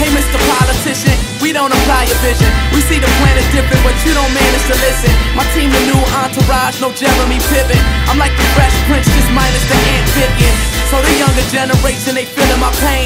Hey, Mr. Politician, we don't apply your vision. We see the planet different, but you don't manage to listen. My team, the new entourage, no Jeremy Piven. I'm like the Fresh Prince, just minus the amphibian. So the younger generation, they feeling my pain